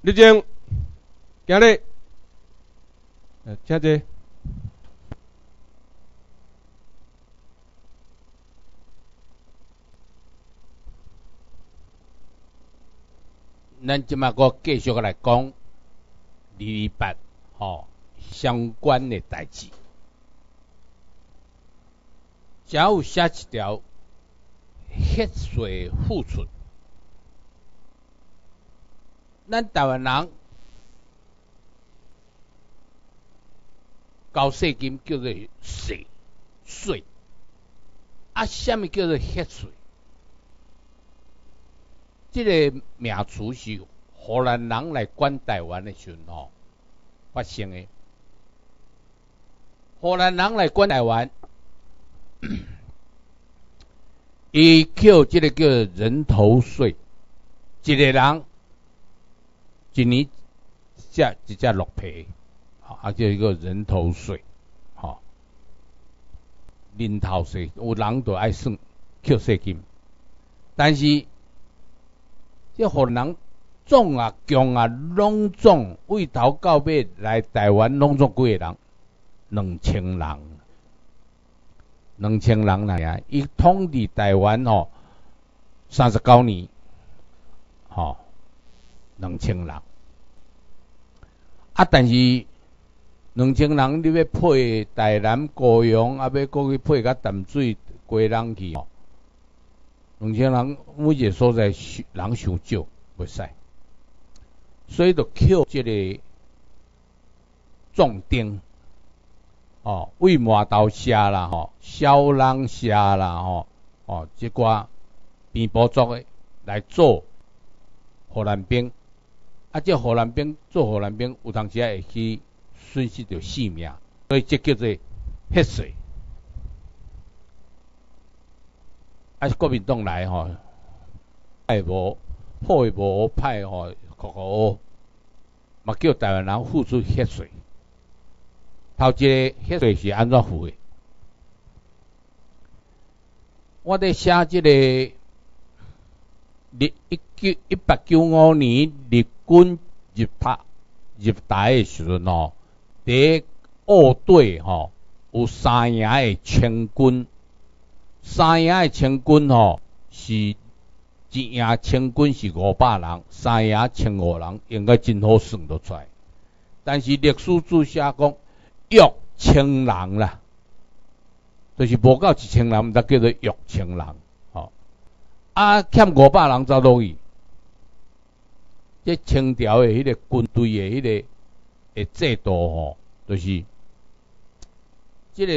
立正，行礼，呃，请坐。咱即马个继续来讲二二八吼相关的代志。只有写一条血税付出，咱台湾人交税金叫做税税，啊，什么叫做血税？这个名词是荷兰人来管台湾的时候发生的。荷兰人来管台湾，伊扣这个叫人头税，一个人一年只一只落皮，啊叫一个人头税，吼，人头税有人都爱算扣税金，但是。这荷兰人总啊、强啊、拢总，为头到尾来台湾拢总几个人？两千人，两千人来啊！伊统治台湾吼三十九年，吼两千人。啊，但是两千人你要配台南、高雄，啊，要过去配甲淡水、归人去吼。两千人每一个所在人伤少，袂使，所以就扣即个壮丁，哦，为麻豆虾啦，吼，小人社啦，吼，哦，即寡边部族诶来做荷兰兵，啊，即荷兰兵做荷兰兵，有当时也会去损失着性命，所以即叫做血税。啊，国民党来吼，派无好诶无派吼，国好，嘛叫台湾人付出血税。头一个血税是安怎付诶？我伫写即个一九一八九五年日军入塔入台诶时阵吼，伫二队吼有三营诶清军。三营诶清军吼是一营清军是五百人，三营千五人应该真好算得出来。但是历史注写讲约千人啦，就是无到一千人，才叫做约千人。啊，欠五百人走落去，这清朝诶迄个军队诶迄个诶制度吼，就是即个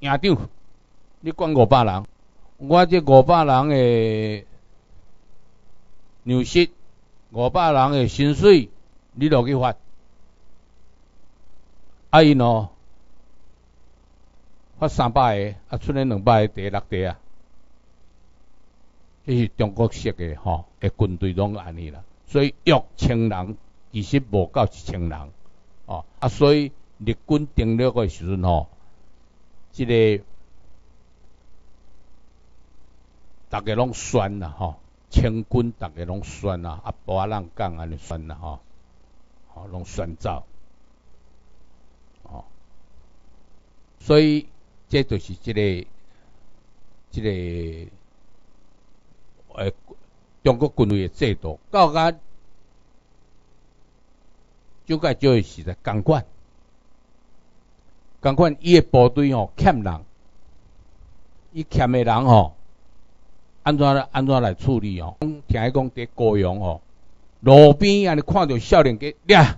营长。你管五百人，我这五百人诶粮食，五百人诶薪水，你落去发。啊，因哦，发三百个，啊，出来两百个，第六个啊。这是中国式诶吼，诶军队拢安尼啦。所以约千人其实无够一千人，哦，啊，所以日军订了个时阵吼，即个。逐个拢酸啦吼，清军逐个拢酸啦，啊，无啊人讲安尼酸啦吼，吼拢酸走，吼，所以这就是即个即个诶中国军队诶制度，到甲就该就时在共款，共款伊诶部队吼欠人，伊欠诶人吼。安怎安怎来处理哦？听伊讲伫高阳哦，路边安尼看到少年家，掠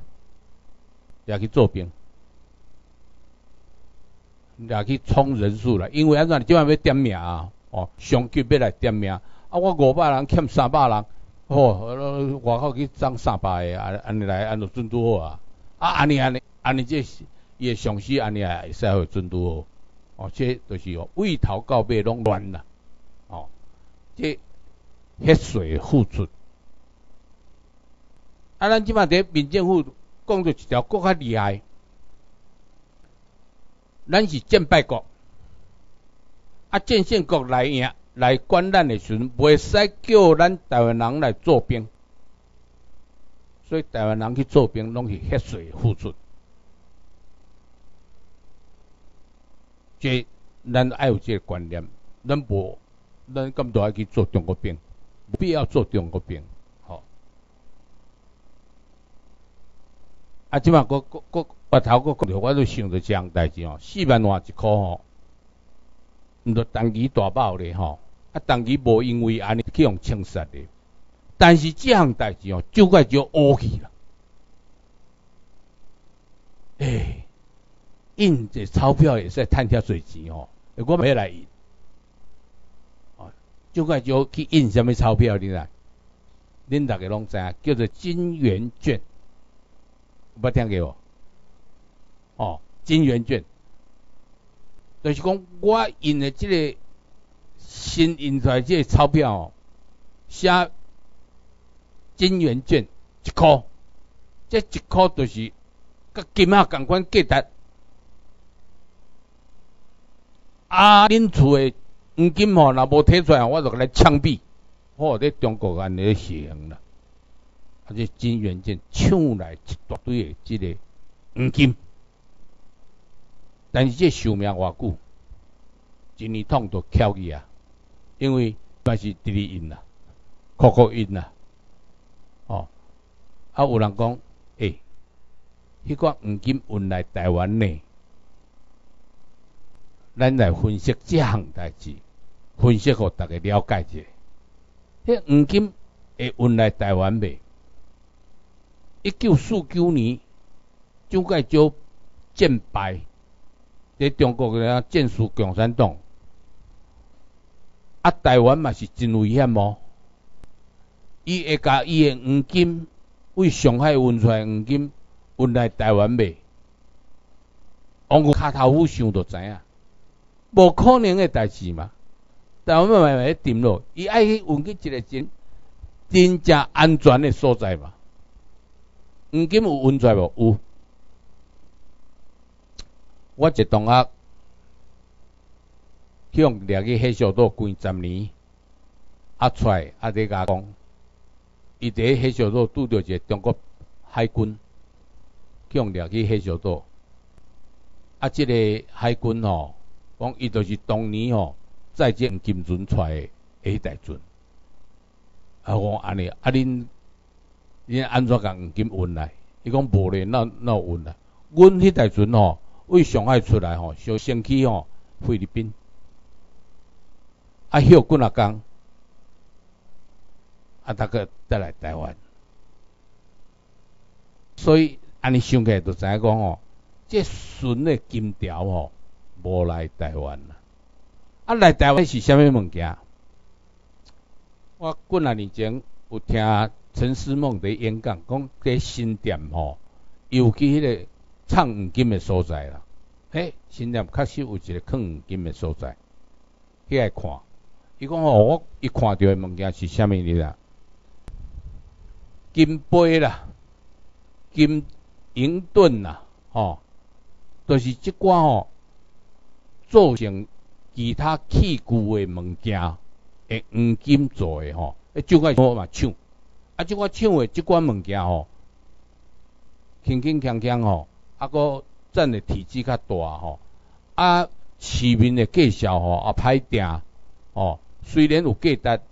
掠去做兵，掠去冲人数啦。因为安怎即摆要点名啊？哦，上级要来点名啊！我五百人欠三百人，哦，外口去争三百个，安安尼来安怎准拄好啊？啊，安尼安尼安尼这伊诶上司安尼也会使互准拄好。哦，这就是哦，为头到尾拢乱啦。即血税付出，啊！咱即摆伫民政府讲着一条更较厉害，咱是战败国，啊！战胜国来赢来管咱的时阵，袂使叫咱台湾人来做兵，所以台湾人去做兵，拢是血水付出。即咱爱有即个观念，咱无咱咁多爱去做中国兵，无必要做中国兵，吼。啊，即马个个个白头个讲着，我都想着这样代志哦，四万换一箍吼，毋着单机大爆咧吼，啊，当期无因为安尼去用枪杀的，但是这项代志哦，就快就乌去了，诶。印这钞票也是赚跳水钱哦，我没来印，哦，就快就去印什么钞票你啦？恁大家拢知影，叫做金圆券，有捌听过无？哦，金圆券，就是讲我印的这个新印出来这个钞票哦，写金圆券一箍，这一箍就是甲金啊共款价值。啊！恁厝诶黄金吼，若无摕出来，我就甲来枪毙。哦，伫中国安尼行啦。啊，这金元券抢来一大堆诶，即个黄金。但是这寿命偌久，一年通都翘去啊。因为那是直直印啦，酷酷印啦。哦，啊，有人讲，诶，迄个黄金运来台湾呢？咱来分析这项代志，分析互大家了解者。迄黄金会运来台湾未？一九四九年，蒋介石战败，伫中国个建树共产党，啊，台湾嘛是真危险哦。伊会甲伊诶黄金为上海运出来黄金运来台湾未？王卡头夫想都知影。无可能诶代志嘛，但我们慢慢定咯。伊爱去运去一个真真正安全诶所在嘛。黄金有运出来无？有。我一同学去用掠去黑小岛关十年，啊出来啊伫甲讲，伊伫黑小岛拄着一个中国海军，去用掠去黑小岛，啊即个海军吼。讲伊就是当年吼再见金船出来诶迄代船，啊讲安尼啊恁恁安怎甲黄金运来？伊讲无咧，那那运来？阮迄代船吼为上海出来吼，先先去吼菲律宾，啊休几若工，啊大个再来台湾，所以安尼想起来就知影讲吼，这纯诶金条吼。无来台湾啦！啊，来台湾是虾米物件？我几啊年前有听陈思梦伫演讲，讲伫新店吼，尤其迄个藏黄金的所在啦。嘿，新店确实有一个藏黄金的所在，去爱看。伊讲吼，我一看到的物件是虾米哩啦？金杯啦，金银盾啦，吼，都是即寡吼。做成其他器具的物件，诶，黄金做的吼，诶，就该我嘛抢，啊，即我抢的即款物件吼，轻轻锵锵吼，啊，个占的体积较大吼，啊，市面的介绍吼，啊，歹定，哦，虽然有价值，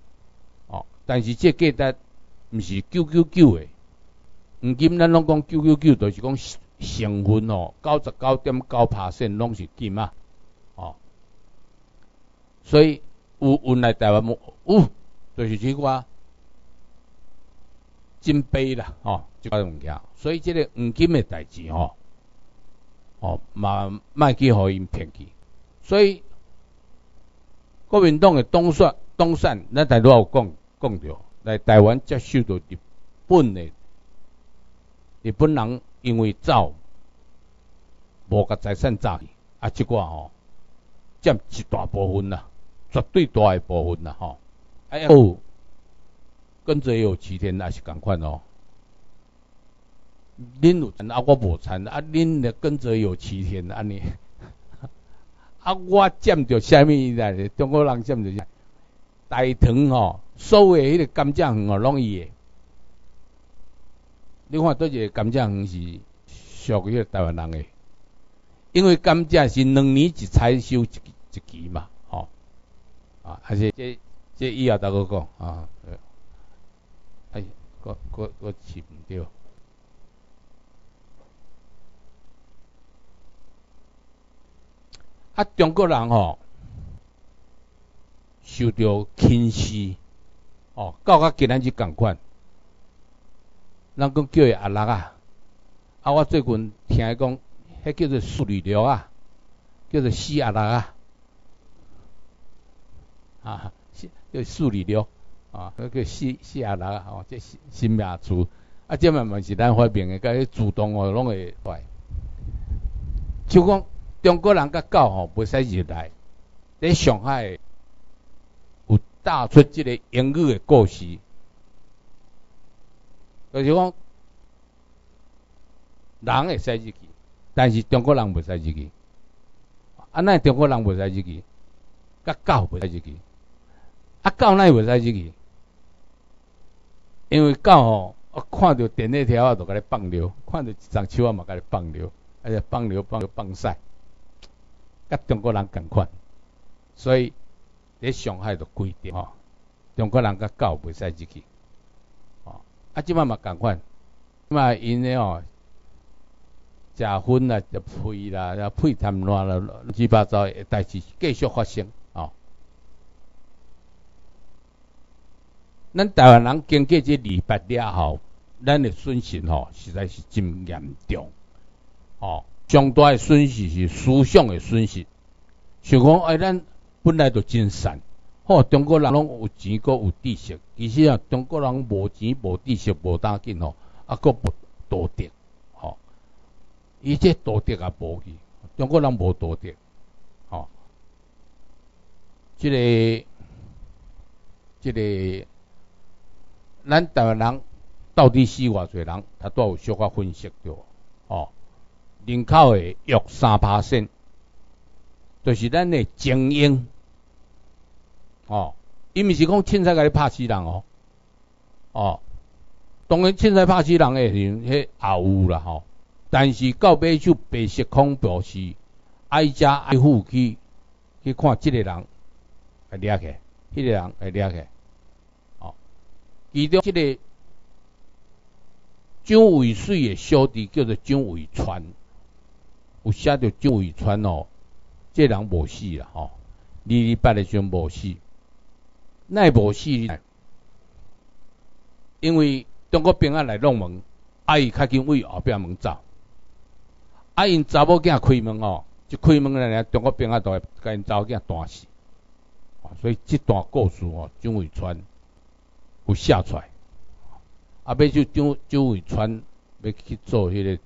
哦，但是这价值毋是九九九的，黄金咱拢讲九九九，就是讲成分哦，九十九点九拍线拢是金啊。所以有运来台湾？有，就是即个金杯啦，哦，即个物件。所以即个黄金的代志，哦，哦，嘛卖去互因骗去。所以国民党的东山东山，咱大多有讲讲着来台湾接受到日本的日本人因为走无甲财产走去，啊，即个吼占一大部分啦。绝对大一部分啦，吼！哎哦，跟着有七天那是共款哦。恁有产啊，我无产啊，恁咧跟着有七天安尼。啊，我占着虾米咧？中国人占着啥？大肠吼，所有迄个甘蔗园哦，拢伊的。你看倒一个甘蔗园是属于台湾人的，因为甘蔗是两年一采收一一期嘛，吼，啊，还是这这以后再个讲啊，哎，我我我饲毋着。啊，中国人吼受到轻视，哦，到甲今仔日共款，咱讲叫伊阿六啊，啊，我最近听伊讲，迄叫做树女流啊，叫做死阿六啊，啊，叫树女流啊，迄叫死死阿六啊，哦，这新新名词，啊，这慢慢是咱发明诶，甲迄自动哦，拢会坏，就讲。中国人甲狗吼袂使入来，在上海有打出即个英语的故事，就是讲人会使入去，但是中国人袂使入去。啊，那中国人袂使入去，甲狗袂使入去，啊，狗那袂使入去，因为狗吼，我，看到电线条啊，就甲你放尿；看到一丛树啊，嘛甲你放尿，而且放尿放放屎。甲中国人共款，所以伫上海就规定吼，中国人甲狗袂使入去，哦，啊，即摆嘛共款，即摆因咧吼，食薰啦、食屁啦、啊屁痰乱啦、乱七八糟诶代志继续发生，哦。咱台湾人经过即二八了后，咱诶损失吼实在是真严重，哦。上大诶损失是思想诶损失，想讲哎，咱本来就真善，吼，中国人拢有钱，阁有知识，其实啊，中国人无钱、无知识、无胆劲吼，啊，阁无道德，吼，伊这道德也无去，中国人无道德，吼，即个，即个，咱台湾人到底是偌侪人，他都有小可分析着，人口诶约三八线，就是咱诶精英哦。伊毋是讲凊彩甲你拍死人哦，哦，当然凊彩拍死人诶时，迄也有啦吼。但是到尾就白色恐怖是挨家挨户去去看即个人会掠起，迄个人会掠起，哦。其中即个蒋渭水诶小弟叫做蒋渭川。有写着周伟川哦，这人无死啦吼，二二八的时无死，奈无死呢？因为中国兵啊来弄门，啊伊较紧为后壁门走，啊因查某囝开门哦，一开门来中国兵啊都会甲因查某囝弹死，所以这段故事哦，周伟川有写出来，啊，尾就周周伟川要去做迄个。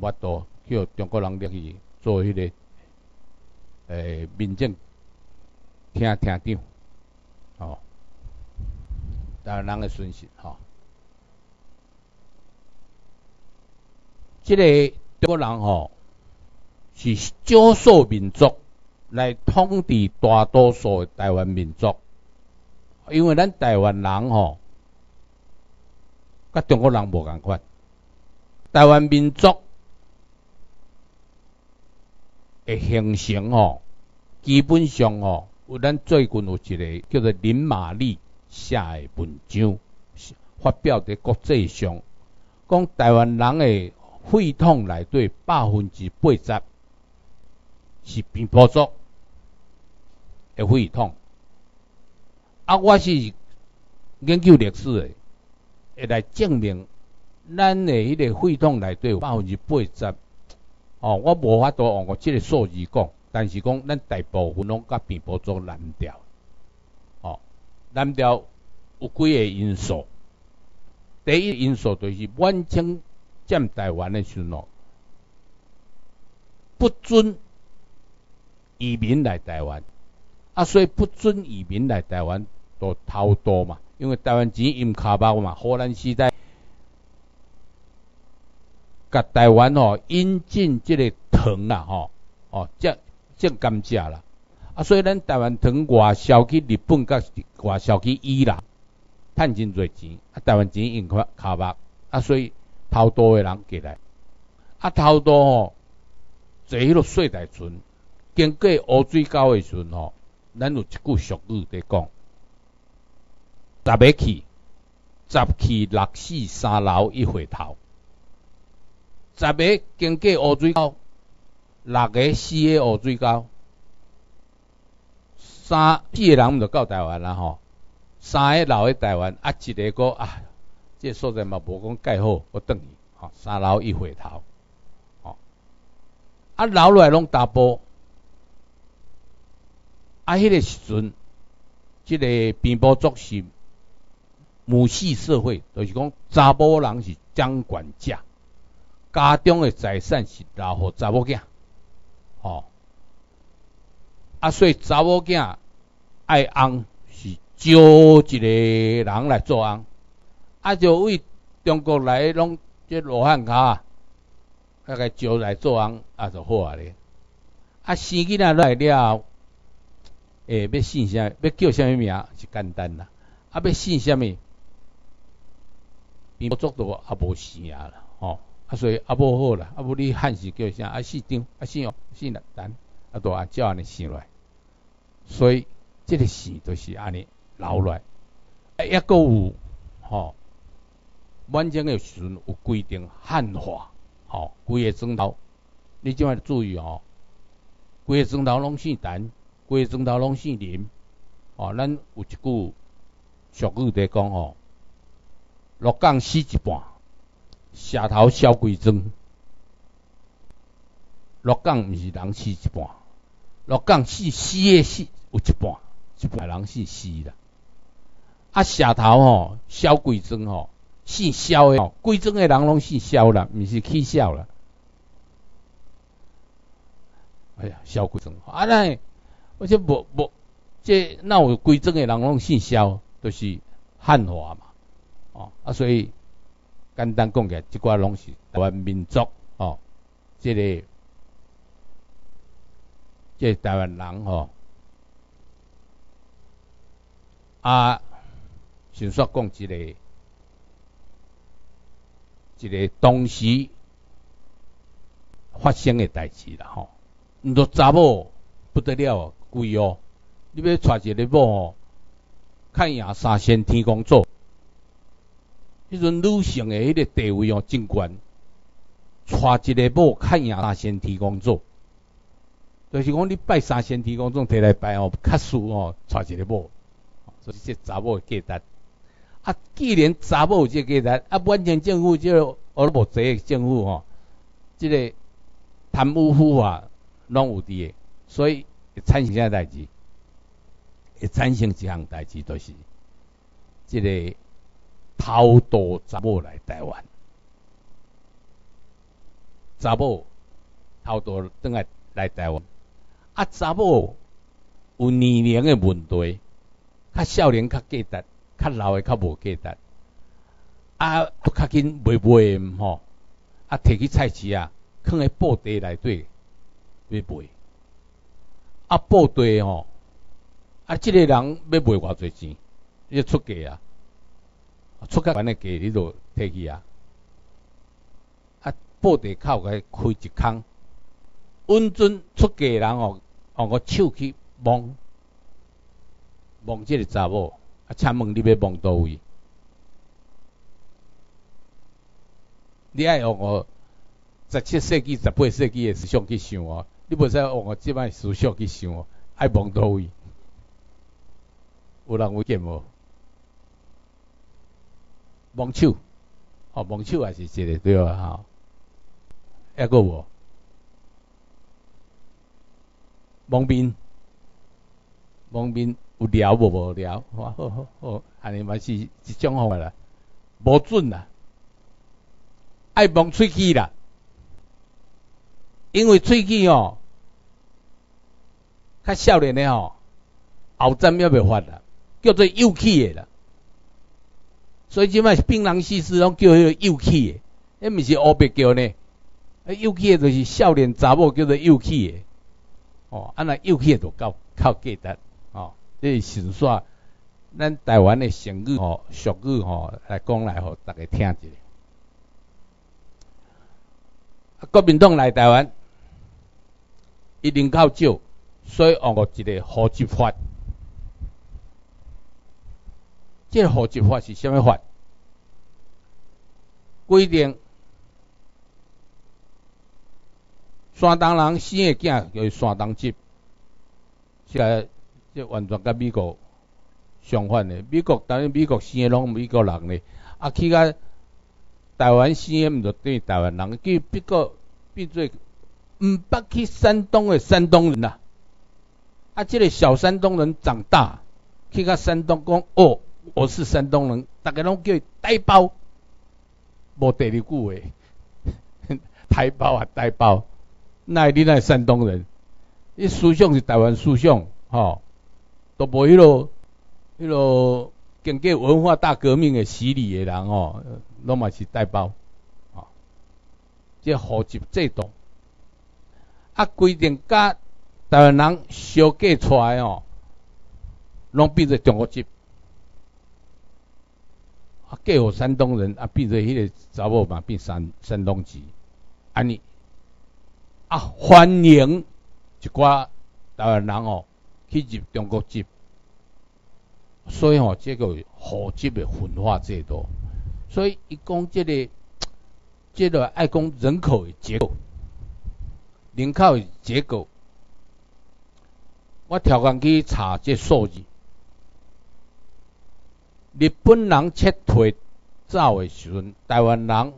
我都叫中国人入去做迄个诶民政厅厅长，吼，台湾人诶损失吼。即个中国人吼是少数民族来统治大多数诶台湾民族，因为咱台湾人吼甲中国人无共款，台湾民族。诶，形成吼，基本上吼，有咱最近有一个叫做林玛丽写诶文章，发表伫国际上，讲台湾人诶血统内底百分之八十是平埔族诶血统。啊，我是研究历史诶，会来证明咱诶迄个血统内底有百分之八十。哦，我无法度用我即个数字讲，但是讲咱大部分拢甲平埔族蓝调，哦，蓝调有几个因素。第一因素就是晚清占台湾的时候，不准移民来台湾，啊，所以不准移民来台湾都偷多嘛，因为台湾钱用卡包嘛，荷兰时代。甲台湾吼引进即个糖啦吼，哦，即即甘蔗啦，啊，所以咱台湾糖外销去日本，甲外销去伊朗，趁真侪钱，啊，台湾钱用较卡目，啊，所以偷渡诶人过来，啊，偷渡吼，坐迄落细台船，经过乌水沟诶时阵吼，咱有一句俗语伫讲，十个去，十去六死三老一回头，十个经过乌水沟，六个死个乌水沟。三四个人毋就到台湾啦吼，三个留喺台湾，啊一个个啊，即个所在嘛无讲盖好，我等伊，吼三老一回头，吼啊留落来拢大波，啊迄个时阵，即个边波族是母系社会，就是讲查某人是掌管家，家中的财产是留互查某囝，吼。啊，所以查某囝爱翁是招一个人来做翁，啊，就为中国来拢即罗汉脚啊，啊个招来做翁啊就好啊咧。啊，生囡仔来了，诶，要姓啥？要叫啥物名是简单啦。啊，要姓啥物？并无做到啊，无姓啊啦，吼。啊，所以啊无好啦，啊无你汉字叫啥？啊姓张，啊姓哦，姓单，啊都按照安尼姓来。所以，这个姓都是安尼留来。啊，一个有吼，满江的时阵有规定汉化，吼，规个砖头，你即摆注意哦，规个砖头拢姓陈，规个砖头拢姓林，哦，咱有一句俗语在讲哦，落岗死一半，下头烧规砖，落岗毋是人死一半。落岗死死诶死有一半，一半人姓死啦。啊，下头吼萧贵庄吼姓萧诶吼，贵庄诶人拢姓萧啦，毋是起萧啦。哎呀，萧贵庄啊，那我且无无，这那有贵庄诶人拢姓萧，都是汉化嘛。哦啊，所以简单讲起来，即寡拢是台湾民族哦，即个。即台湾人吼，啊，先说讲一个，一个当时发生的代志啦吼。毋多查某不得了，贵哦！你要娶一个某吼，看赢三仙天公座，迄阵女性的迄个地位哦真悬，娶一个某看赢三仙天公座。就是讲，你拜三仙天公作摕来拜哦，较输哦，娶一个某，所以即查某价值。啊，既然查某有这价值，啊，完全政府这俄罗斯政府吼，即个贪污腐化拢有伫诶，所以会产生啥代志？会产生一项代志，就是即个偷渡查某来台湾，查某偷渡倒来来台湾。啊，查某有年龄诶问题，较少年较价值，较老诶较无价值。啊，较紧卖卖吼，啊，摕去菜市啊，放喺布袋内底要卖。啊，布袋吼，啊，即个人要卖偌侪钱，要出价啊，出价完诶价你就摕去啊。啊，布袋口个开一空，稳准出价人哦。哦，我手去摸摸即个查某，啊，请问你要摸倒位？你爱用我十七世纪、十八世纪的思想去想哦，你无使用我即摆思想去想哦，爱摸倒位？有人有见无？摸手，哦，摸手也是一个对啊，哈，一个无？蒙面，蒙面有聊无？无聊？好好好，安尼嘛是一种方法啦，无准啦，爱蒙喙齿啦，因为喙齿哦，较少年的吼，后站要袂发啦，叫做幼齿的啦，所以即摆槟榔西施拢叫迄个幼齿的，迄毋是乌白叫呢，幼齿的就是少年查某叫做幼齿的。哦，安那幼气都够靠价值，哦，这是神煞咱台湾的成语吼、俗语吼来讲来，互大家听一下。啊国民党来台湾，伊人口少，所以学一个户籍法。这个户籍法是啥物法？规定，山东人生的囝叫山东籍，是即完全甲美国相反的。美国当然美国生的拢美国人咧，啊去甲台湾生的毋著等于台湾人，去别个变做毋捌去山东的山东人啦。啊，即个小山东人长大，去甲山东讲哦。我是山东人，大家拢叫伊呆包，无第二句话，台胞啊台胞，那你那山东人，你思想是台湾思想，吼，都无迄落迄落经过文化大革命的洗礼的人吼，拢嘛是台胞，啊，即户籍制度，啊规定甲台湾人相嫁出来哦，拢变做中国籍。嫁互山东人啊，变做迄个查某嘛，变山山东籍，安尼啊，欢迎一寡台湾人哦去入中国籍，所以吼，这个户籍的分化制度，所以伊讲这个，这个爱讲人口的结构，人口的结构，我跳工去查这数字。日本人撤退走的时阵，台湾人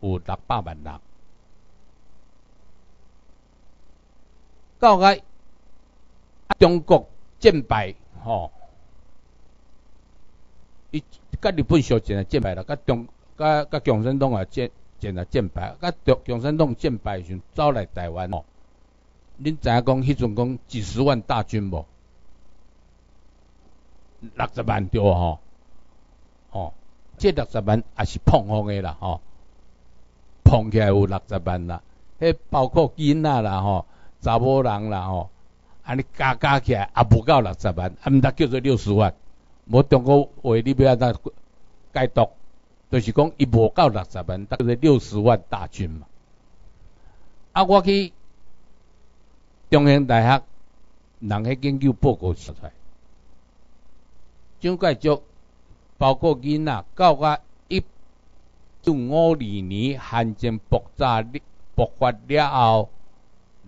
有六百万人。到个中国战败，吼，伊甲日本相战啊战败啦，甲中甲甲共产党啊战战啊战败，甲共共产党战败时阵走来台湾吼，恁知影讲迄阵讲几十万大军无？六十万对吼，哦，这六十万也是碰风的啦吼，碰起来有六十万啦，迄包括囡仔啦吼，查某人啦吼，安尼加加起来也无够六十万，啊毋得叫做六十万，无中国话你要安怎解读，就是讲伊无够六十万，叫做六十万大军嘛。啊，我去中央大学人迄研究报告出来。蒋介石包括囡仔，到甲一九五二年汉奸爆炸爆发了后，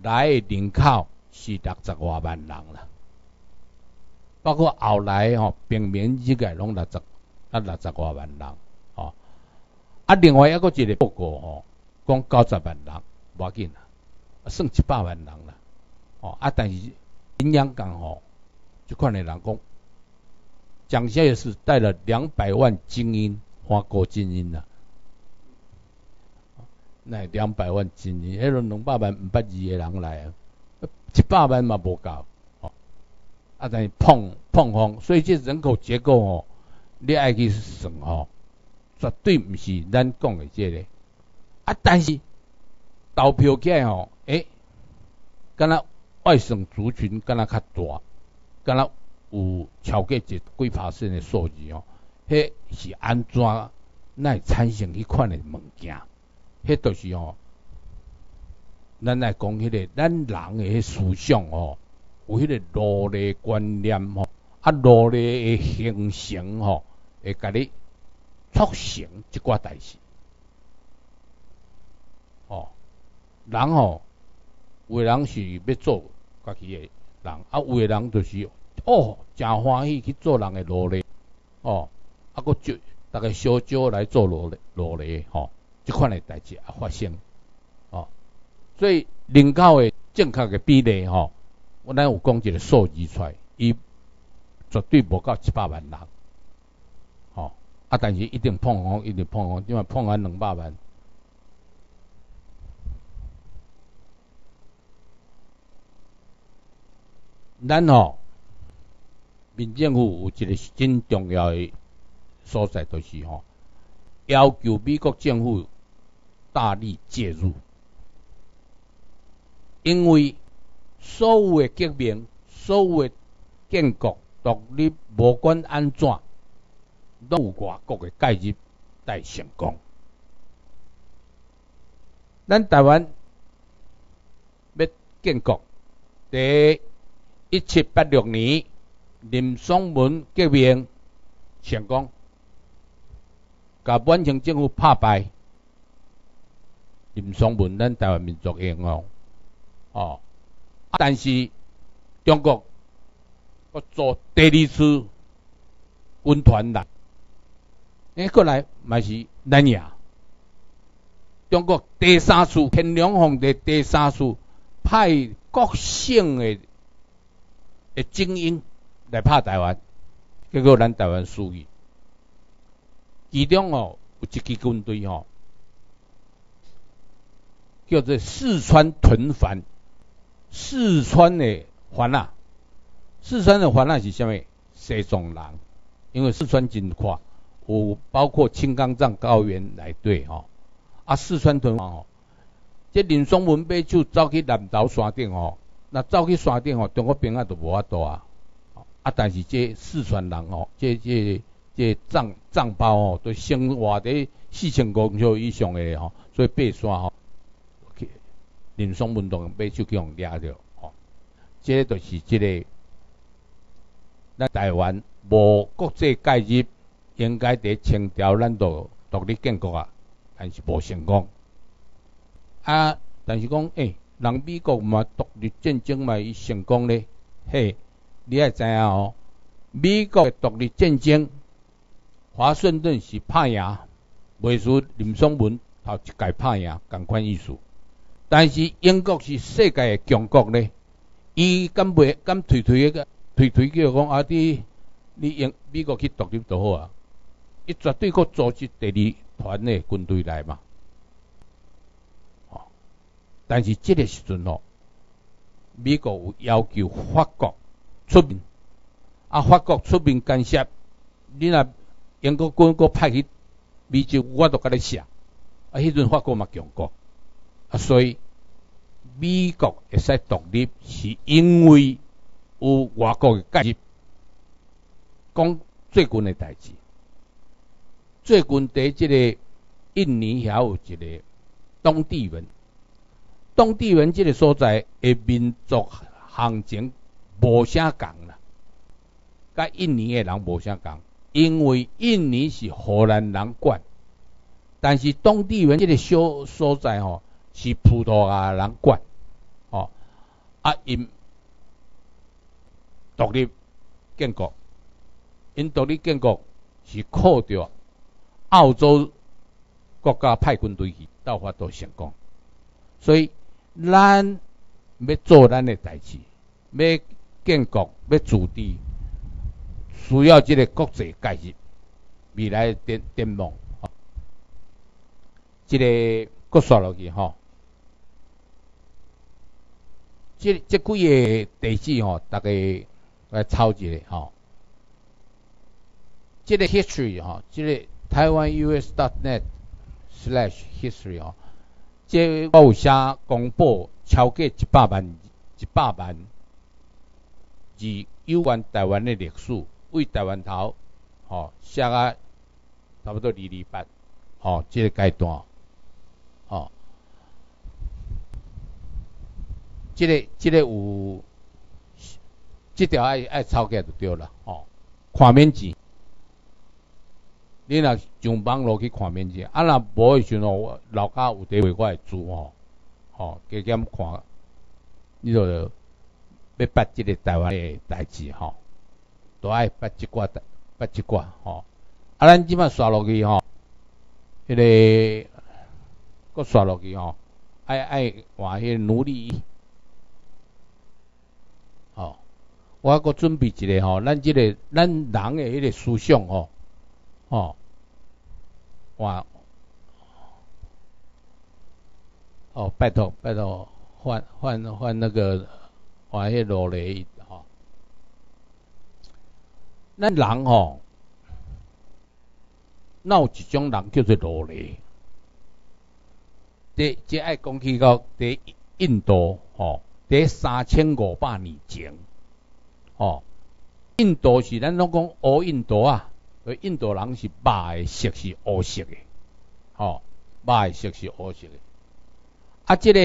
来的人口是六十外万人啦。包括后来吼平民之界拢六十啊六十外万人吼。啊，另外一个一个报告吼，讲九十万人，无要紧啦，算一百万人啦。哦，啊，但是营养讲吼，即款的人讲。蒋介石带了两百万精英，花国精英呐，那两百万精英，迄种两百万毋捌字的人来啊，一百万嘛无够，哦，啊，但是碰碰风，所以这人口结构哦，你爱去算哦，绝对毋是咱讲的这个，啊，但是投票起来哦，诶，敢若外省族群敢若较大，敢若。有超过一几百线的数字哦，迄是安怎来产生迄款的物件？迄就是哦，咱来讲迄个咱人的迄思想哦，有迄个奴隶观念哦，啊奴隶的形成吼，会甲你促成一寡代志。哦，人吼，有的人是要做家己的人，啊有的人就是。哦，真欢喜去做人的奴隶，哦，啊，佫就大家小招来做奴隶，奴隶，吼，即款的代志也发生，哦，所以人口的正确的比例，吼，我咱有讲一个数字出来，伊绝对无到一百万人，吼，啊，但是一定碰红，一定碰红，因为碰完两百万。咱吼。民政府有一个真重要的所在，就是吼要求美国政府大力介入，因为所有的革命、所有的建国，独立无管安怎，拢有外国的介入才成功。咱台湾要建国，第一七八六年林爽文革命成功，甲满清政府拍败。林爽文咱台湾民族英雄，哦，但是中国要做第二次军团来，诶，过来嘛是咱赢。中国第三次天龙皇帝第三次派各省的的精英来拍台湾，结果咱台湾输去。其中哦有一支军队吼，叫做四川屯番。四川的番啊，四川的番啊是啥物？西藏人，因为四川真阔，有包括青冈藏高原内底吼。啊，四川屯王吼，这林松文买手走去南投山顶吼，那走去山顶吼，中国兵啊都无法度啊。啊，但是这四川人哦，这这这藏藏包哦，都生活伫四千公尺以上的吼，所以爬山吼，林爽文同买手去互掠着吼。这就是这个，咱台湾无国际介入，应该伫清朝咱都独立建国啊。但是无成功啊！但是讲，诶，人美国嘛独立战争嘛伊成功咧，嘿，你也知影哦。美国独立战争，华盛顿是拍赢，袂输林松文头一届拍赢，共款意思。但是英国是世界的强国咧，伊敢袂敢推推个推推叫讲啊你，你英美国去独立就好啊，伊绝对搁组织第二。团的军队来嘛，哦，但是这个时阵哦，美国有要求法国出面，啊，法国出面干涉，你若英国军国派去美洲，我都甲你写，啊，迄阵法国嘛强国，啊，所以美国会使独立，是因为有外国嘅介入，讲最近的代志。最近伫即个印尼遐有一个东帝汶，东帝汶即个所在诶民族行情无啥共啦，甲印尼诶人无啥共，因为印尼是荷兰人管，但是东帝汶即个小所在吼是葡萄牙人管，吼啊因独立建国，因独立建国是靠着。澳洲国家派军队去，到法都成功。所以咱要做咱诶代志，要建国，要主地，需要这个国际介入，未来展展望。这个搁刷落去吼，这这几个地址吼，大家来抄一下吼。这个 history 吼，这个。台湾 US dot net slash history 哦，这我有写公布超过一百万一百万字有关台湾的历史，为台湾头哦写啊差不多二二八哦，这个阶段哦，这个这个有这条爱爱抄起来就对了哦，看面字。你若上网络去看面子，啊若无诶时阵，老家有地位我会租吼，吼加减看，你就要捌即个台湾诶代志吼，都爱捌即寡代，捌即寡吼。啊，咱即摆刷落去吼，迄个搁刷落去吼，爱爱换迄个奴隶，吼，我搁准备一个吼，咱即个咱人诶迄个思想吼。哦，哇，哦，拜托拜托，换换换那个换迄罗雷哈，咱人吼，那有一种人叫做罗雷，第这爱讲起到第印度吼，伫三千五百年前，吼，印度是咱拢讲乌印度啊，印度人是肉的色是乌色的，吼，肉的色是乌色的。啊，即个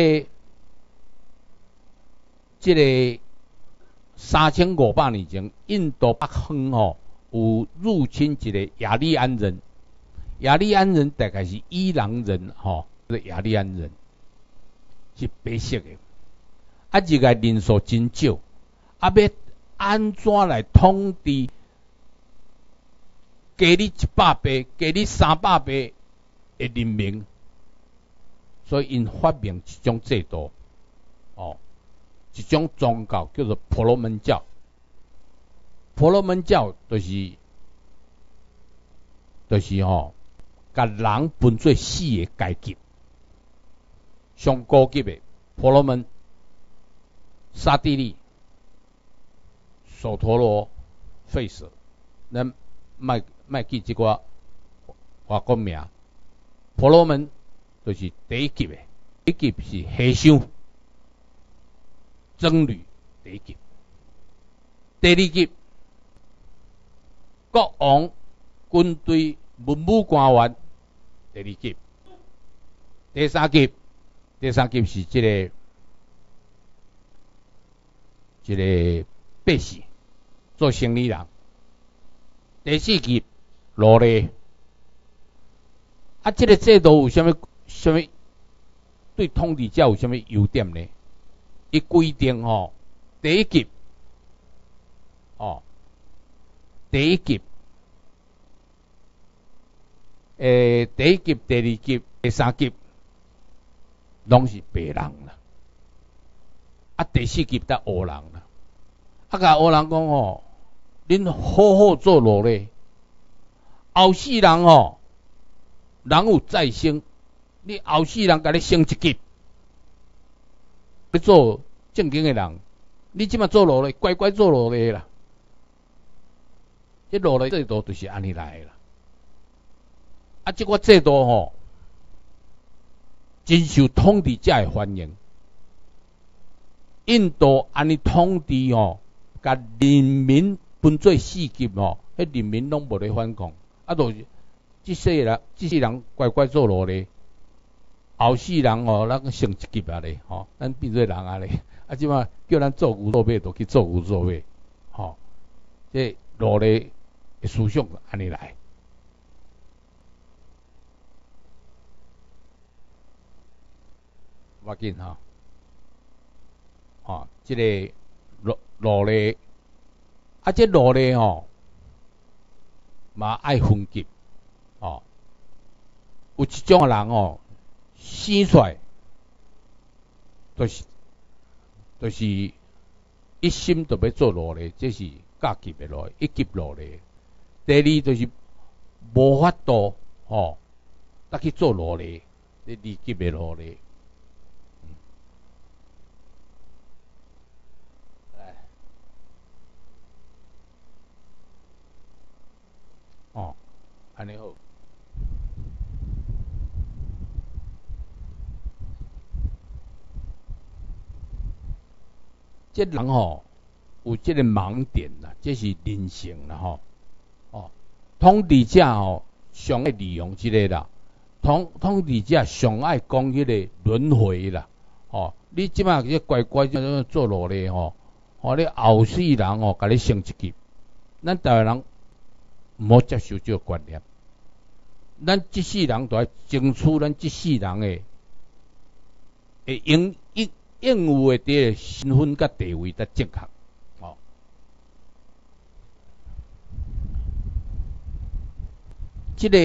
即个三千五百年前，印度北方吼有入侵一个雅利安人，雅利安人大概是伊朗人吼，是雅利安人是白色的，啊，这个人数真少，啊要。安怎来统治？加你一百倍，加你三百倍的人民，所以因发明一种制度，哦，一种宗教叫做婆罗门教。婆罗门教就是，就是吼，甲人分做四个阶级，上高级的婆罗门、刹帝利。首陀罗、费舍，咱卖卖记即个外国名。婆罗门就是第一级的，一级是和尚、僧侣第一级。第二级国王、军队、文武官员第二级。第三级，第三级是即个即个百姓。做生意人，第四级奴隶，啊，这个制度有啥物？啥物对统治者有啥物优点呢？伊规定吼，第一级，哦，第一级，诶，第一级、第二级、第三级，拢是白人啦，啊，第四级得黑人啦，啊，甲黑人讲吼。恁好好做奴隶，后世人哦，人有再生，你后世人甲你升一级，要做正经的人，你即马做奴隶，乖乖做奴隶啦。这奴隶制度就是安尼来啦。啊，即个制度吼，真受统治者的欢迎。印度安尼统治吼，甲人民。分做四级吼，迄人民拢无咧反抗，啊，就是即世人，即世人乖乖做奴隶，后世人哦，咱升一级啊咧，吼，咱变做人啊咧，啊，即嘛叫咱做牛做马，就去做牛做马，吼，即奴隶思想安尼来，要紧吼，吼，即个奴奴隶。啊，这奴隶吼，嘛爱分级，哦，有一种人哦，生出来，就是，就是一心都要做奴隶，这是甲级的奴隶，一级奴隶。第二就是无法度，吼，得去做奴隶，你二级的奴隶。安尼好，这人吼有这个盲点啦，这是人性啦吼。哦，统治者吼上爱利用这个啦，统统治者上爱讲迄个轮回啦。哦，你即马这乖乖做奴隶吼，哦，你后世人吼甲你升一级，咱台湾人毋好接受这个观念。咱即世人都要争取咱即世人诶，诶应应应有诶啲身份甲地位得正确，哦。即个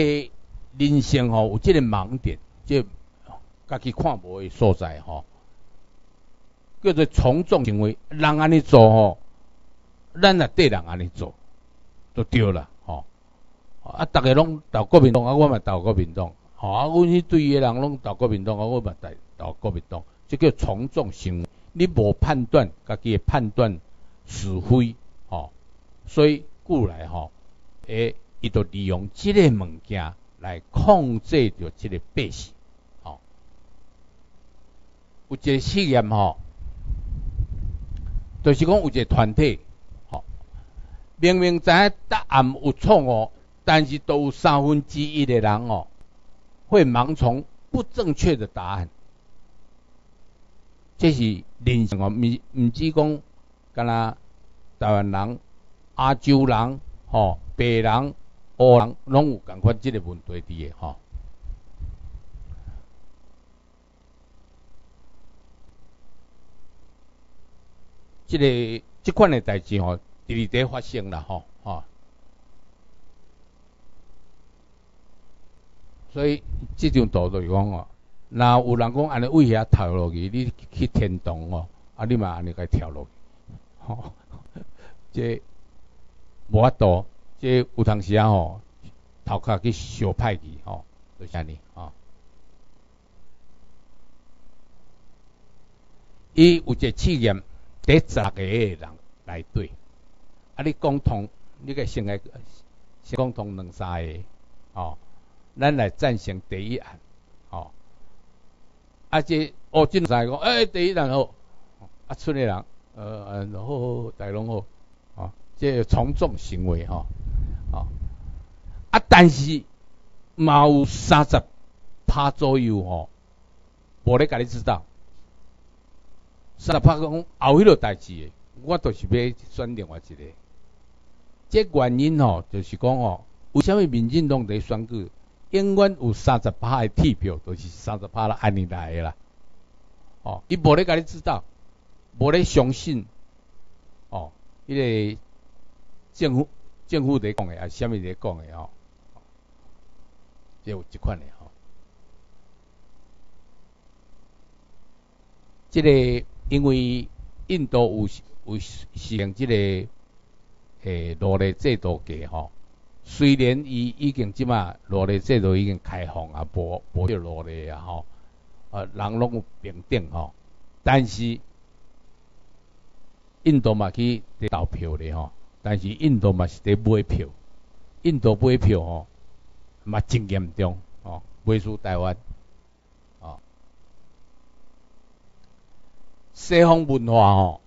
人生吼有即个盲点，即家己看无诶所在吼，叫做从众行为，人安尼做吼，咱也对人安尼做，就对了。啊！逐个拢投国民党，啊，我嘛投国民党。吼，啊，阮迄对诶人拢投国民党，啊，我嘛投投国民党。即叫从众行为，你无判断家己诶判断是非，吼。所以故来吼，诶，伊就利用即个物件来控制着即个百姓，吼。有一个试验吼，就是讲有一个团体，吼，明明知影答案有错误，但是都有三分之一的人哦，会盲从不正确的答案。这是人性哦，毋毋止讲，敢若台湾人、亚洲人、吼白人、黑人，拢有共款即个问题伫诶吼。即个即款诶代志吼，直直地发生啦吼，吼。所以即张图就是讲哦。若有人讲安尼为遐跳落去，你去天堂哦，啊，你嘛安尼该跳落去，吼，这无法度，这有当时啊吼，头壳去烧歹去吼，就是安尼吼。伊有一个试验，第十个人来对，啊，你共同，你个先来先共同两三个，哦，咱来赞成第一案。啊！这哦，真在讲，诶，第一人好，啊，村里人，呃，然后大龙好，啊，这从众行为吼，啊，啊，但是嘛有三十趴左右吼，无咧甲你知道，三十趴讲后迄落代志诶，我都是要选另外一个，这原因吼，就是讲哦，为虾米民进党伫选举？永远有三十八的铁票，都是三十八的安尼来的啦。哦，伊无咧甲你知道，无咧相信。哦，迄个政府政府伫讲的，啊，虾米伫讲的吼？有即款的吼。即个因为印度有有实行即个诶奴隶制度嘅吼。虽然伊已经即马奴隶制度已经开放啊，无无叫奴隶啊吼，啊人拢有平等吼，但是印度嘛去投票咧吼，但是印度嘛是伫买票，印度买票吼嘛真严重吼，买输台湾，哦，西方文化吼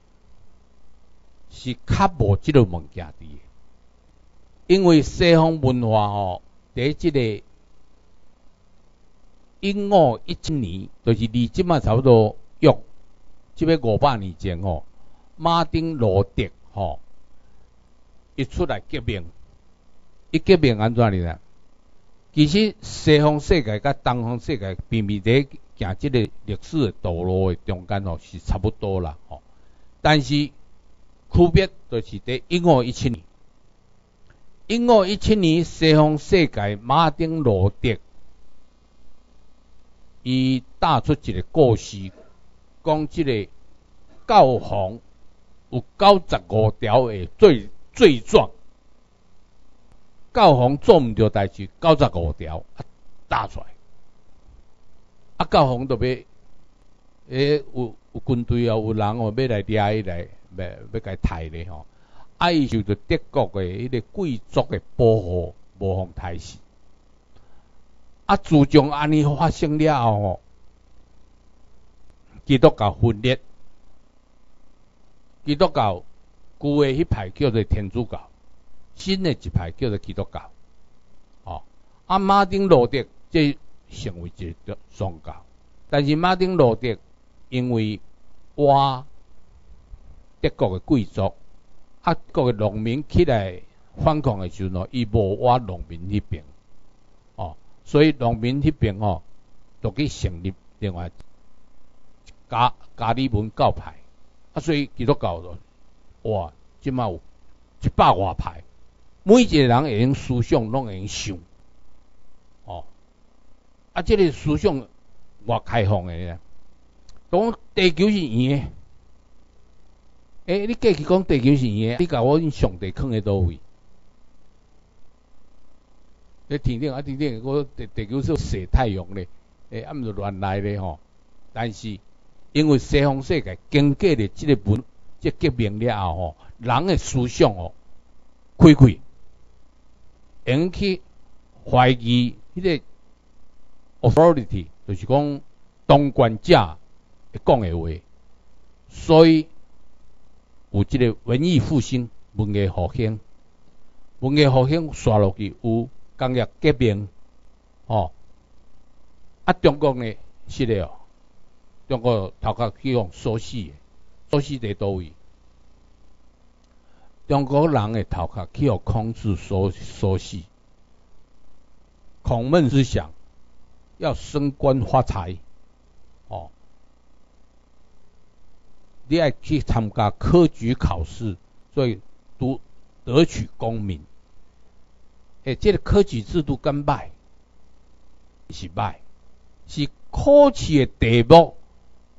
是较无即个物件伫。因为西方文化吼，伫即个一五一七年，就是离即嘛差不多约即个五百年前吼，马丁路德吼，一出来革命，一革命安怎哩呢？其实西方世界甲东方世界并未伫行即个历史的道路的中间吼，是差不多啦吼。但是区别就是伫一五一七年。一五一七年，西方世界马丁路德伊打出一个故事，讲即个教皇有九十五条的罪罪状，教皇做毋着代志，九十五条啊打出来，啊教皇特别诶有有军队啊，有人哦要来抓伊来，要要甲伊杀咧吼。啊！伊受着德国诶迄个贵族诶保护，无互杀死。啊！自从安尼发生了后吼，基督教分裂，基督教旧诶迄派叫做天主教，新诶一派叫做基督教。哦，啊，马丁路德即成为一个宗教，但是马丁路德因为挖德国诶贵族。啊，各个农民起来反抗的时候，伊无挖农民迄边，哦，所以农民迄边哦，就去成立另外加加里门教派，啊，所以基督教咯，哇，即马有一百外派，每一个人会用思想拢会用想，哦，啊，即个思想偌开放的咧，讲地球是圆的。诶，你过去讲地球是圆，你甲我用上帝囥喺倒位？你天顶啊，天顶，我地地球是射太阳咧，诶，啊，毋是乱来咧吼。但是因为西方世界经过咧即个文，即革命了后吼，人诶思想哦开开，引起怀疑迄个 authority，就是讲当权者讲诶话，所以。有即个文艺复兴、文艺复兴，文艺复兴刷落去有工业革命，哦，啊，中国呢是的哦，中国头壳去用锁死，锁死在倒位？中国人的头壳去用控制锁锁死，孔孟思想要升官发财，你爱去参加科举考试，所以读得取功名。诶，这个科举制度更歹，是歹，是考试的题目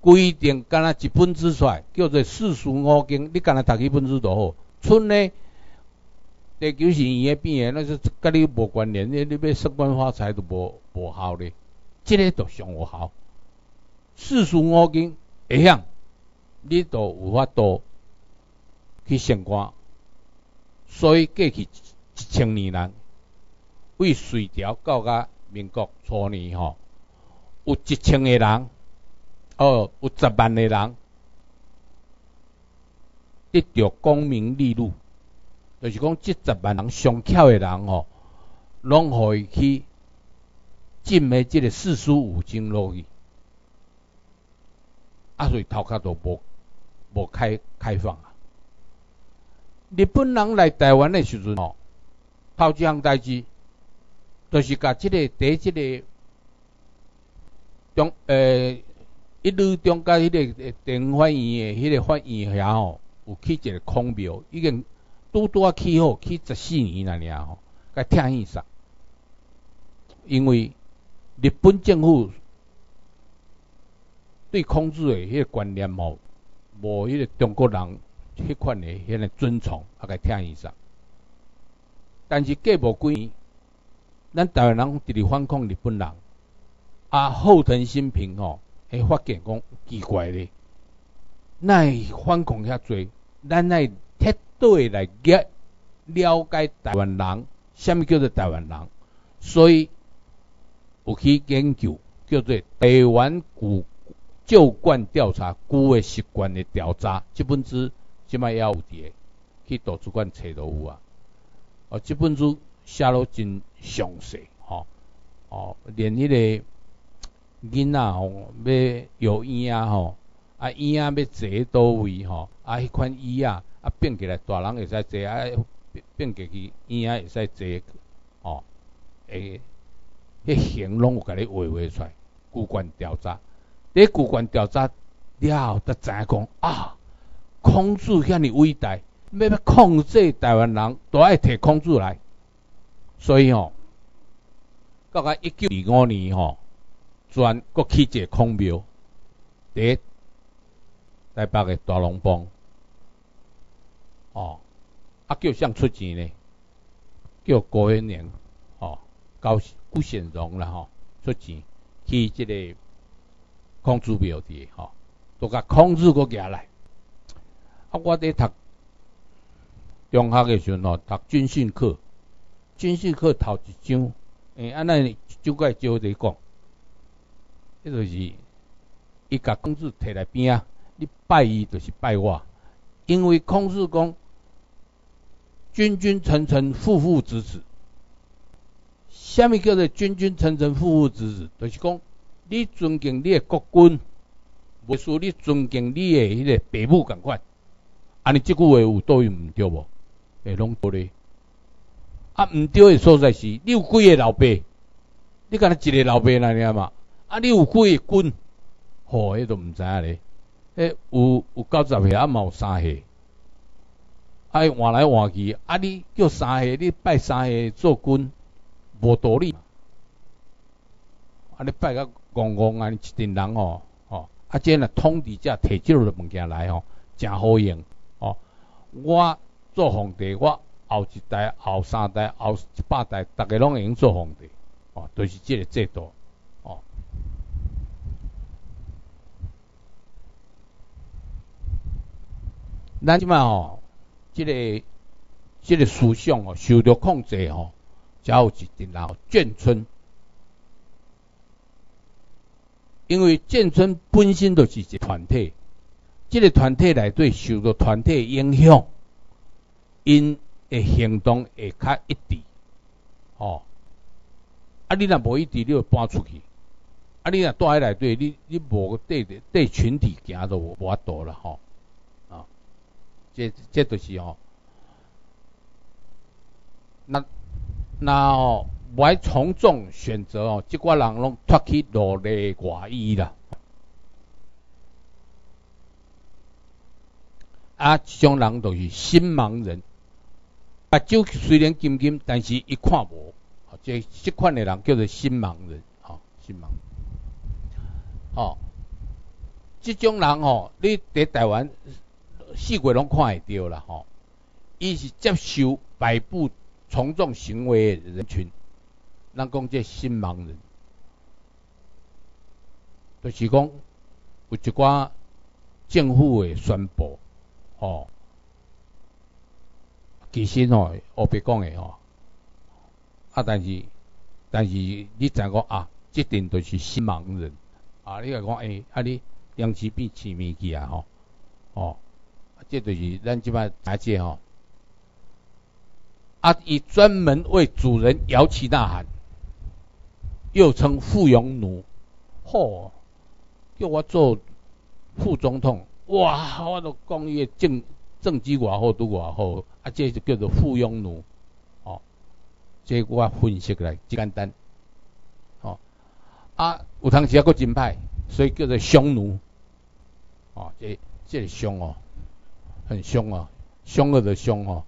规定，干那一本之出来，叫做四书五经，你干那读几本子就好。剩呢，地球是圆的变的，那是跟你无关联，你你要升官发财都无无效咧。这个都上有效，四书五经会晓，你都有法度去升官。所以过去一千年人。为隋朝到甲民国初年吼，有一千个人，哦，有十万个人得到功名利禄，就是讲这十万人上巧的人吼，拢可以去进的即个四书五经落去，啊，所以头壳都无无开开放啊。日本人来台湾的时阵吼，头一项代志。就是甲即个第即个中诶，一路中间迄个电法院诶，迄个法院遐吼，有起一个孔庙，已经拄拄啊起好，起十四年啦尔吼，甲听伊说，因为日本政府对孔子诶迄个观念吼，无迄个中国人迄款诶迄个尊崇，啊甲听伊说，但是过无几年。咱台湾人直直反抗日本人，啊，后藤新平吼，会发现讲奇怪咧，奈反抗遐济，咱奈彻底来解了解台湾人，虾米叫做台湾人？所以有去研究叫做台湾古旧惯调查、旧的习惯的调查，这本书即摆也有伫，去图书馆找都有啊。哦，这本书。写落真详细，吼，哦，连迄个囡仔吼要有椅啊，吼，啊椅啊要坐倒位，吼，啊迄款椅啊，啊变起来大人会使坐，啊变起去椅啊会使坐，哦，诶，迄形拢有甲你画画出来，旧观调查，伫古观调查了后，才知影讲啊，孔子遐尼伟大，要要控制台湾人，都爱摕孔子来。所以吼，到个一九二五年吼，全国起一个孔庙，伫台北个大龙帮，哦，啊叫谁出钱呢？叫郭元年，哦，高顾显荣啦吼，出钱去即个孔子庙伫，吼，都甲孔子个寄来。啊，我伫读中学个时阵吼，读军训课。军训课头一章，诶，安尼就该招你讲，迄就是伊甲孔子摕来边啊，你拜伊就是拜我，因为孔子讲，君君臣臣父父子子，虾米叫做君君臣臣父父子子？就是讲你尊敬你的国君，袂输你尊敬你的迄个父母共款，安尼即句话有对毋对无？会拢对咧。啊，毋对诶所在是，你有几个老爸？你敢若一个老爸那尔嘛？啊，你有几个君？吼，迄都毋知影咧。诶，有有九十岁，啊嘛有三岁。啊，换来换去，啊，你叫三岁，你拜三岁做君，无道理。啊，你拜甲戆戆啊，一群人吼，吼，啊，即若统治者摕即落物件来吼，诚好用。哦，我做皇帝，我。后一代、后三代、后一百代，逐个拢会用做皇帝，哦，就是即个制度，哦。咱即摆吼，即个即个思想哦，受到控制吼，才有一阵人眷村，因为建村本身就是一个团体，即个团体内底受到团体影响，因。诶行动会较一致，吼。啊，你若无一致，你就搬出去。啊，你若住喺内底，你你无对对群体行都无法度啦，吼。啊，这这就是吼。那那吼，爱从众选择哦，即寡人拢脱去落内外衣啦。啊，即种人就是心盲人，目睭虽然金金，但是一看无，即即款的人叫做心盲人，吼，心盲。哦，即种人哦，你伫台湾四界拢看会着啦，吼，伊是接受摆布从众行为的人群，咱讲这新盲人，就是讲有一寡政府的宣布。哦，其实吼，我别讲的吼，啊，但是但是你知讲啊，即定就是新盲人。啊，你来讲诶，啊你养起变饲物去啊吼，哦，这就是咱即摆大姐吼，啊，以专门为主人摇旗呐喊，又称附庸奴，嚯，叫我做副总统。哇！我都讲伊政政绩偌好，都偌好，啊，这就叫做附庸奴，哦，这我分析来简单，哦，啊，有当时啊，佫真歹，所以叫做匈奴，哦，这这凶哦，很凶哦，凶恶的凶哦，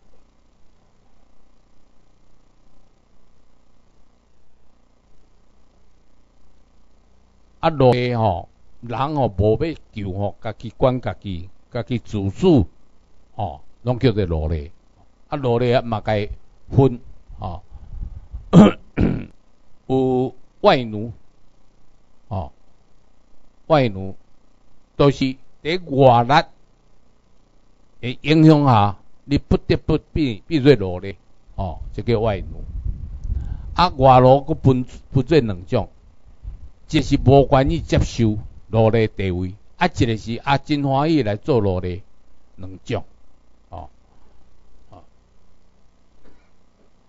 啊，落去吼。人吼无要救吼，家己管家己，家己自主吼，拢叫做奴隶。啊，奴隶啊嘛该分吼，有外奴吼，外奴都是伫外力诶影响下，你不得不变变做奴隶吼，就叫外奴。啊，外奴佫分分做两种，即是无愿意接受。奴隶地位，啊，一个是啊，真欢喜来做奴隶，两种，哦，哦，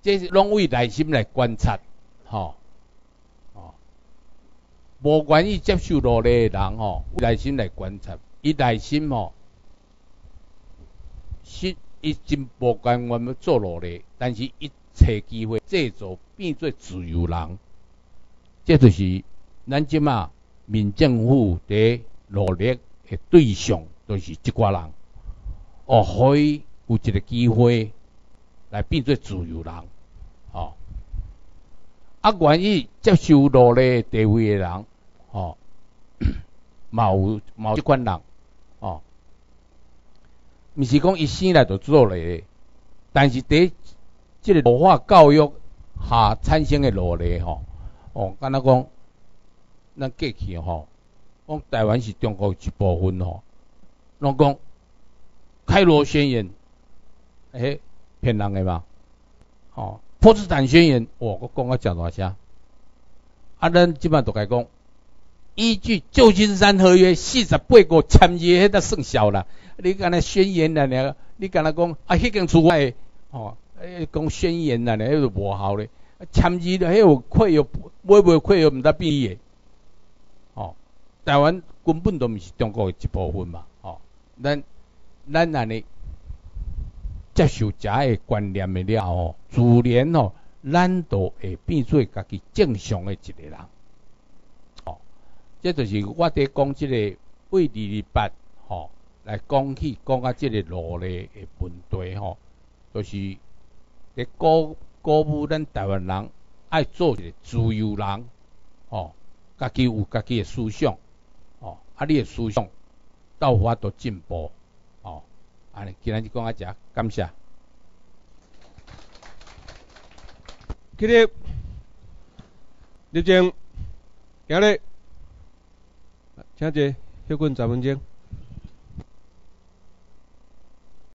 这是拢为内心来观察，吼，哦，无愿意接受奴隶的人，吼，内心来观察，伊内心吼，是伊真无甘愿要做奴隶，但是伊找机会制造变做自由人，这就是咱即马。民政府伫努力的对象，都是即寡人，哦，可以有一个机会来变做自由人，哦，啊，愿意接受努力地位的人，哦，有 嘛有即款人，哦，毋是讲一生来就做咧，但是伫即个文化教育下产生的努力，吼，哦，敢若讲。咱过去吼，讲台湾是中国一部分吼，拢讲开罗宣言，诶，骗人诶嘛，吼，波茨坦宣言，哇，我讲啊讲大声，啊，咱即摆都该讲，依据旧金山合约四十八个签约，迄个算数啦，你敢若宣言啦，你你敢若讲啊，迄间除外，吼，诶，讲宣言啦，迄个无效咧，签约咧，迄有愧有，买袂愧有毋得变诶。台湾根本都毋是中国诶一部分嘛，吼，咱咱安尼接受遮个观念诶了后，自然吼，咱都会变做家己正常诶一个人，吼，这就是我伫讲即个为二二八，吼，来讲起讲啊，即个努力诶问题，吼，就是伫鼓鼓舞咱台湾人爱做一个自由人，吼，家己有家己诶思想。啊！你诶思想到法度进步，哦，安尼今日就讲啊，遮感谢。今日立正，今日请坐，休困十分钟。